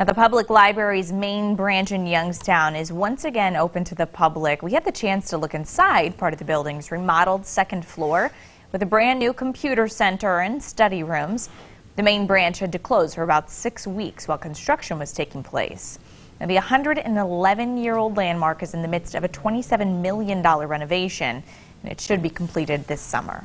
Now, the public library's main branch in Youngstown is once again open to the public. We had the chance to look inside part of the building's remodeled second floor with a brand new computer center and study rooms. The main branch had to close for about six weeks while construction was taking place. Now, the 111 year old landmark is in the midst of a $27 million renovation, and it should be completed this summer.